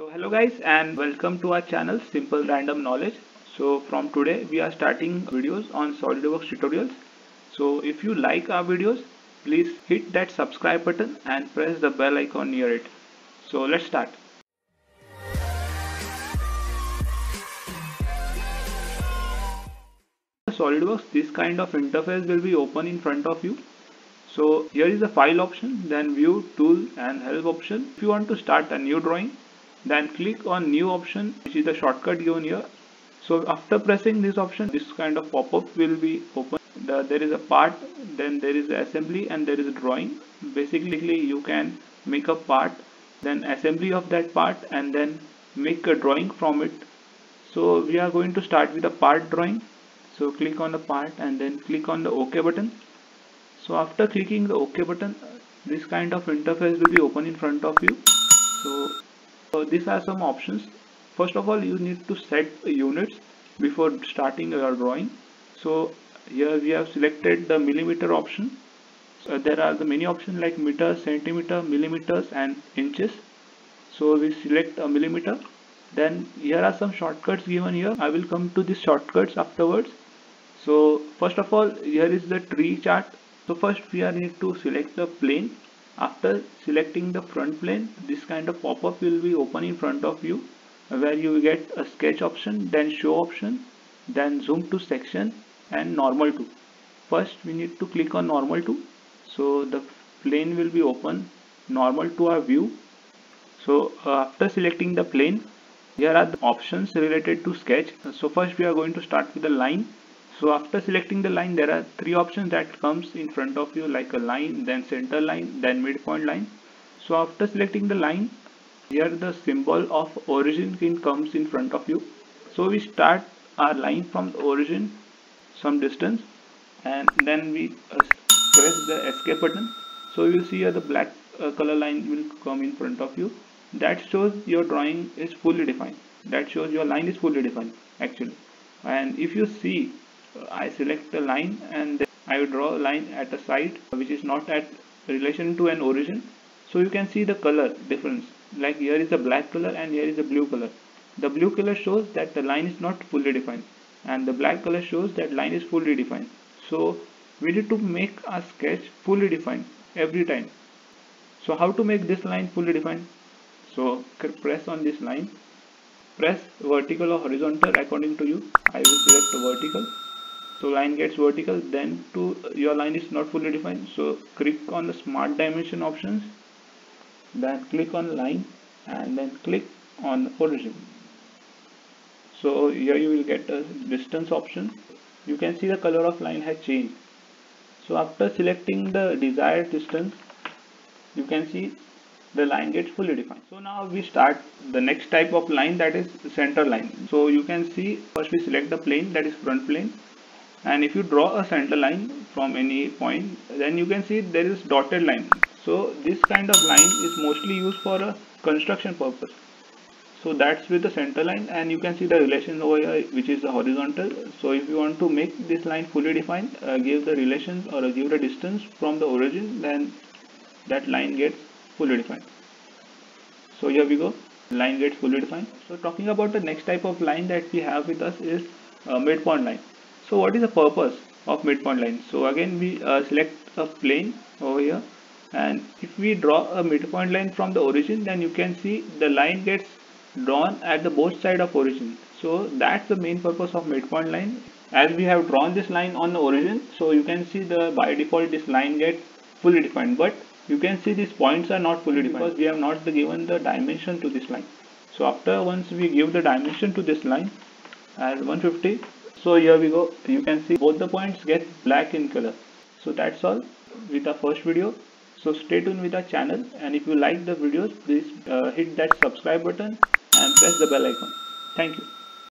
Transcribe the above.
So hello guys and welcome to our channel Simple Random Knowledge. So from today we are starting videos on SolidWorks tutorials. So if you like our videos please hit that subscribe button and press the bell icon near it. So let's start. SolidWorks this kind of interface will be open in front of you so here is the file option then view tool and help option if you want to start a new drawing then click on new option. Which is the shortcut given here. So after pressing this option this kind of pop-up will be open. The, there is a part then there is assembly and there is a drawing. Basically you can make a part then assembly of that part and then make a drawing from it. So we are going to start with a part drawing. So click on the part and then click on the ok button. So after clicking the ok button this kind of interface will be open in front of you. So, so these are some options. First of all you need to set units before starting your drawing. So here we have selected the millimeter option. So there are the many options like meter centimeter millimeters and inches. So we select a millimeter. Then here are some shortcuts given here. I will come to these shortcuts afterwards. So first of all here is the tree chart. So first we are need to select the plane after selecting the front plane this kind of pop-up will be open in front of you where you get a sketch option then show option then zoom to section and normal to first we need to click on normal to so the plane will be open normal to our view. So uh, after selecting the plane here are the options related to sketch. So first we are going to start with the line so after selecting the line there are three options that comes in front of you like a line then center line then midpoint line. So after selecting the line here the symbol of origin comes in front of you. So we start our line from the origin some distance and then we uh, press the escape button. So you see here the black uh, color line will come in front of you. That shows your drawing is fully defined. That shows your line is fully defined actually. And if you see I select a line and I will draw a line at a side which is not at relation to an origin. So you can see the color difference. Like here is a black color and here is a blue color. The blue color shows that the line is not fully defined and the black color shows that line is fully defined. So we need to make a sketch fully defined every time. So how to make this line fully defined? So press on this line. Press vertical or horizontal according to you. I will select vertical so line gets vertical then to your line is not fully defined. So click on the smart dimension options then click on line and then click on origin. So here you will get a distance option. You can see the color of line has changed. So after selecting the desired distance you can see the line gets fully defined. So now we start the next type of line that is center line. So you can see first we select the plane that is front plane and if you draw a center line from any point then you can see there is dotted line. So this kind of line is mostly used for a construction purpose. So that's with the center line. And you can see the relation over here which is the horizontal. So if you want to make this line fully defined uh, give the relations or uh, give the distance from the origin then that line gets fully defined. So here we go. Line gets fully defined. So talking about the next type of line that we have with us is uh, midpoint line so what is the purpose of midpoint line? So again we uh, select a plane over here. And if we draw a midpoint line from the origin then you can see the line gets drawn at the both side of origin. So that's the main purpose of midpoint line. As we have drawn this line on the origin so you can see the by default this line gets fully defined. But you can see these points are not fully defined because we have not given the dimension to this line. So after once we give the dimension to this line as 150 so here we go. You can see both the points get black in color. So that's all with our first video. So stay tuned with our channel. And if you like the videos please uh, hit that subscribe button and press the bell icon. Thank you